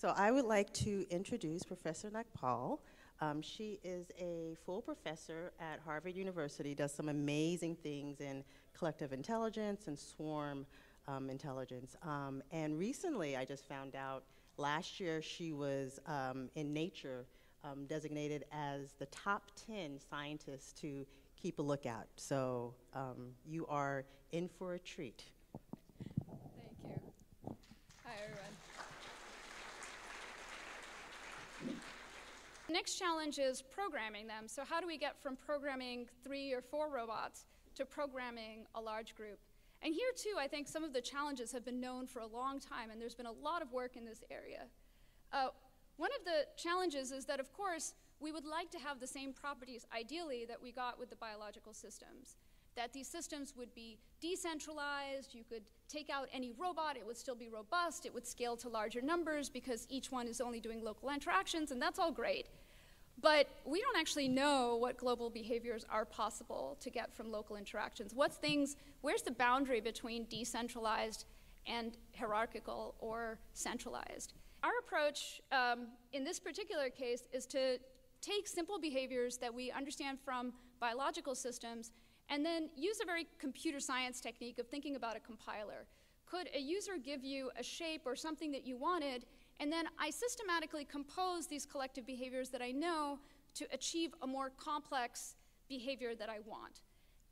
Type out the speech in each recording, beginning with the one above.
So I would like to introduce Professor Nagpal. Um, she is a full professor at Harvard University, does some amazing things in collective intelligence and swarm um, intelligence. Um, and recently, I just found out, last year she was um, in Nature um, designated as the top 10 scientists to keep a lookout. So um, you are in for a treat. Thank you. Hi, everyone. The next challenge is programming them. So, how do we get from programming three or four robots to programming a large group? And here, too, I think some of the challenges have been known for a long time, and there's been a lot of work in this area. Uh, one of the challenges is that, of course, we would like to have the same properties, ideally, that we got with the biological systems. That these systems would be decentralized, you could take out any robot, it would still be robust, it would scale to larger numbers because each one is only doing local interactions, and that's all great. But we don't actually know what global behaviors are possible to get from local interactions. What's things, where's the boundary between decentralized and hierarchical or centralized? Our approach um, in this particular case is to take simple behaviors that we understand from biological systems and then use a very computer science technique of thinking about a compiler. Could a user give you a shape or something that you wanted, and then I systematically compose these collective behaviors that I know to achieve a more complex behavior that I want?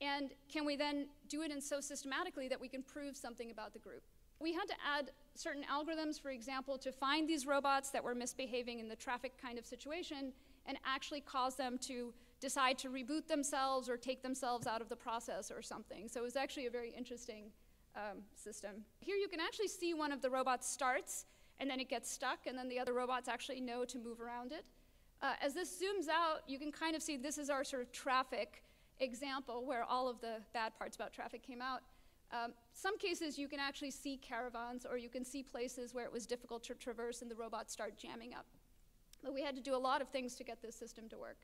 And can we then do it in so systematically that we can prove something about the group? We had to add certain algorithms, for example, to find these robots that were misbehaving in the traffic kind of situation and actually cause them to decide to reboot themselves or take themselves out of the process or something. So it was actually a very interesting um, system. Here you can actually see one of the robots starts and then it gets stuck and then the other robots actually know to move around it. Uh, as this zooms out, you can kind of see this is our sort of traffic example where all of the bad parts about traffic came out. Um, some cases you can actually see caravans or you can see places where it was difficult to traverse and the robots start jamming up. But we had to do a lot of things to get this system to work.